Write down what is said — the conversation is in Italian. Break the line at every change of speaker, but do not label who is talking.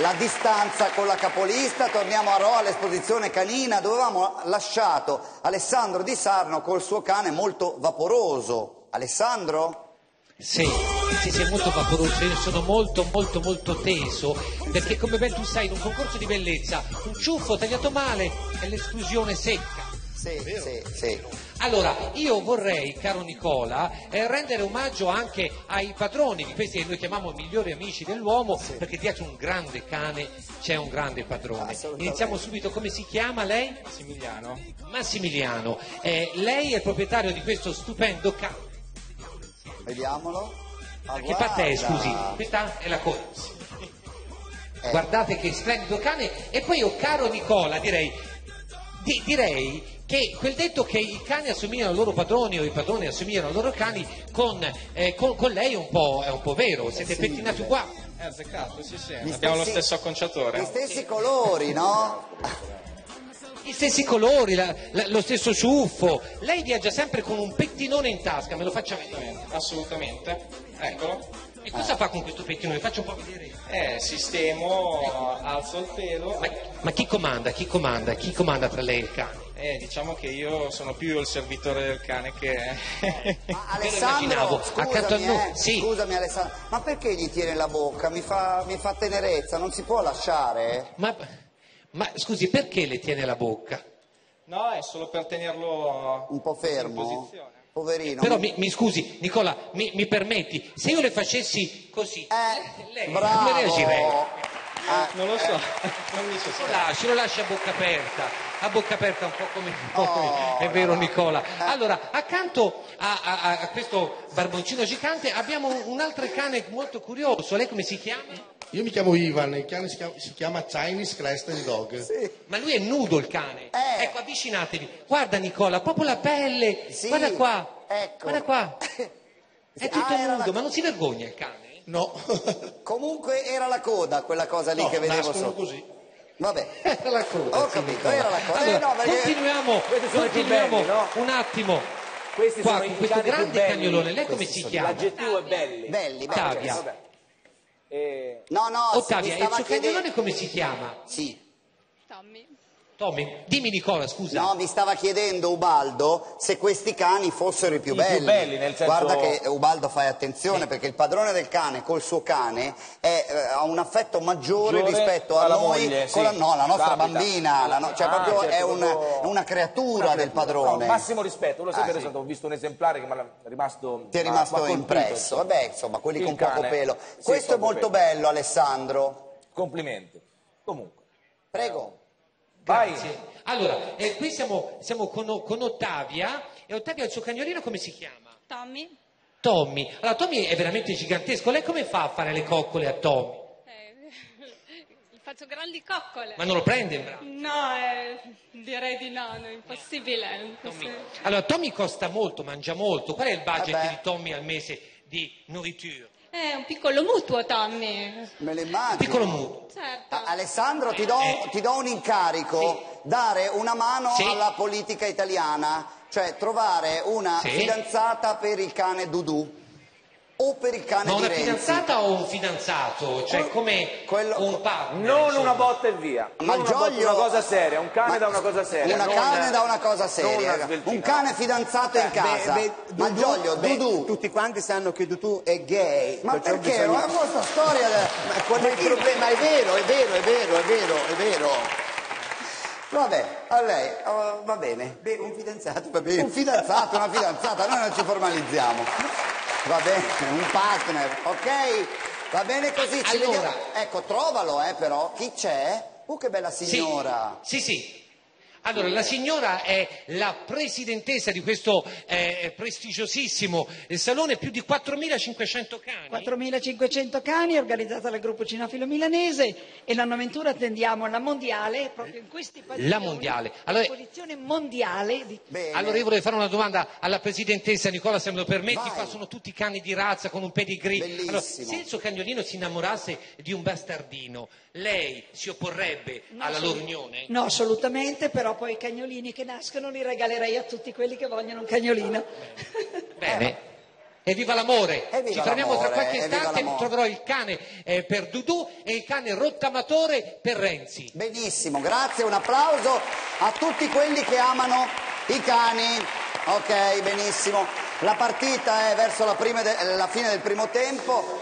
la distanza con la capolista, torniamo a Ro all'esposizione canina dove avevamo lasciato Alessandro Di Sarno col suo cane molto vaporoso. Alessandro?
Sì, sì, sì, è molto vaporoso, io sono molto, molto, molto teso, perché come ben tu sai, in un concorso di bellezza, un ciuffo tagliato male è l'esclusione secca.
Sì, sì, sì.
Allora, io vorrei, caro Nicola, eh, rendere omaggio anche ai padroni di questi che noi chiamiamo migliori amici dell'uomo, perché dietro un grande cane c'è un grande padrone. Iniziamo subito, come si chiama lei?
Massimiliano.
Massimiliano. Eh, lei è il proprietario di questo stupendo cane.
Vediamolo. Ah,
Che parte è, scusi? Questa è la coda.
Eh.
Guardate che splendido cane. E poi, oh caro Nicola, direi, di- direi che quel detto che i cani assomigliano ai loro padroni o i padroni assomigliano ai loro cani, con, eh, con- con lei è un po', è un po' vero. Siete
sì,
pettinati uguali.
È azzeccato, sì, sì.
Gli
Abbiamo lo
stessi-
stesso acconciatore.
Gli stessi colori, no?
Gli stessi colori, la- la- lo stesso ciuffo. Lei viaggia sempre con un pettinone in tasca, me lo faccia vedere.
Assolutamente. Eccolo.
E cosa fa con questo pettinone? Faccio un po' vedere.
Eh, sistemo, alzo il pelo.
Ma, ma chi comanda? Chi comanda? Chi comanda tra lei e il cane?
Eh, diciamo che io sono più il servitore del cane che...
Ma
immaginavo,
Alessandro,
accanto a
scusami,
noi-
eh,
sì.
scusami Alessandro, ma perché gli tiene la bocca? Mi fa, mi fa tenerezza, non si può lasciare?
Ma, ma scusi, perché le tiene la bocca?
no, è solo per tenerlo
Un po'
in
fermo?
posizione.
Poverino.
Però mi, mi scusi, Nicola, mi, mi permetti, se io le facessi così,
Eh,
lei
bravo.
come reagirei?
Ah,
Non lo so, non mi so
Lo lasci, lo lasci a bocca aperta, a bocca aperta un po' come noi,
Oh,
è vero
no.
Nicola. Allora, accanto a, a- a questo barboncino gigante abbiamo un altro cane molto curioso, lei come si chiama?
Io mi chiamo Ivan, il cane si chiama, si chiama Chinese Crested Dog.
Ma lui è nudo il cane.
Eh.
Ecco, avvicinatevi. Guarda Nicola, proprio la pelle.
Sì,
Guarda qua.
ecco.
Guarda qua. È tutto
Ah,
nudo,
la-
ma non si vergogna il cane?
No,
Comunque era la coda quella cosa lì
no
che vedevo sotto.
così.
Vabbè.
Era la coda.
Ho
sì,
capito, era la coda.
Allora,
Eh, no, perché-
continuiamo, continuiamo
belli, no?
un attimo.
Questi
Qua,
sono
con questo grande cagnolone, lei come
Questi
si chiama?
L'aggettivo è belli.
Belli, belli.
Ottavia.
Eh,
No, no,
Ottavia, il
stava
suo
chiedendo...
cagnolone come si chiama?
Sì.
Tommy.
Tommy, dimmi Nicola, scusa.
No, mi stava chiedendo Ubaldo se questi cani fossero i più
I più
belli.
belli, nel senso-
Guarda che Ubaldo fai attenzione perché il padrone del cane col suo cane è, eh, ha un affetto maggiore
Maggiore
rispetto a noi
moglie,
con la,
sì.
no, la nostra
Capita.
bambina, la no- cioè
Ah,
proprio
certo,
è una,
proprio-
una creatura del padrone.
No, massimo rispetto, lo sai
Ah,
per
sì.
ho visto un esemplare che mi è rimasto
Ti è rimasto
colpito,
impresso. Vabbè, insomma, quelli
Il
con poco
cane.
pelo.
Sì,
Questo è
poco
molto bello, Alessandro.
Complimenti. Comunque,
Prego.
Vai.
Grazie. Allora, eh, qui siamo, siamo con, con Ottavia e Ottavia il suo cagnolino come si chiama?
Tommy.
Tommy. Allora, Tommy è veramente gigantesco. Lei come fa a fare le coccole a Tommy?
Eh, faccio grandi coccole.
Ma non lo prende in braccio?
No, eh, direi di no, no, è impossibile. impossibile.
Allora, Tommy costa molto, mangia molto. Qual è il budget
Vabbè.
di Tommy al mese di nourriture?
È un piccolo mutuo, Tommy.
Me lo immagino.
Piccolo mutuo.
Certo.
Alessandro, ti do,
Eh.
ti do un incarico, dare una mano
Sì.
alla politica italiana, cioè trovare una
Sì.
fidanzata per il cane Dudu o per il cane
Ma
di
una
Renzi.
fidanzata o un fidanzato? Cioè, come
quello-
un partner?
Non
insomma.
una botta e via.
Ma
Non una, botta,
Gioglio-
una cosa seria, un cane
Ma-
da una cosa seria.
Una
non-
cane da una cosa
non
seria.
una sveltina.
un cane fidanzato in
Eh,
casa.
Beh,
Ma
Dudu-
Gioglio,
beh,
Dudu.
Tutti quanti sanno che Dudu è gay.
Ma
perciò
perché?
bisogna-
Ma questa storia...
Ma qual è il problema? È vero, è vero, è vero, è vero, è vero.
Vabbè, a lei, oh, va bene.
Beh, un fidanzato va bene.
Un fidanzato, una fidanzata, noi non ci formalizziamo. Va bene, un partner, ok? Va bene così, ci
Allora.
vediamo. Ecco, trovalo, eh, però. Chi c'è? Uh, che bella
Sì,
signora.
Sì, sì. Allora, la signora è la presidentessa di questo eh, prestigiosissimo eh, salone, più di 4.500 cani.
4.500 cani organizzata dal gruppo cinofilo milanese e l'anno ventura attendiamo la mondiale proprio in questi padiglioni.
La mondiale. Allora-
Esposizione mondiale di
Bene.
Allora io vorrei fare una domanda alla presidentessa Nicola, se me lo permetti,
Vai.
qua sono tutti cani di razza con un pedigree.
Bellissimo.
Allora, se il suo cagnolino si innamorasse di un bastardino, lei si opporrebbe
No,
alla loro unione?
No, assolutamente, però poi i cagnolini che nascono li regalerei a tutti quelli che vogliono un cagnolino.
Bene. Evviva l'amore!
Evviva
Ci fermiamo tra qualche
evviva
istante,
l'amore.
troverò il cane eh, per Dudu e il cane rottamatore per Renzi.
Benissimo, grazie, un applauso a tutti quelli che amano i cani. Ok, benissimo. La partita è verso la, prima de- la fine del primo tempo.